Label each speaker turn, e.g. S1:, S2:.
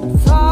S1: Far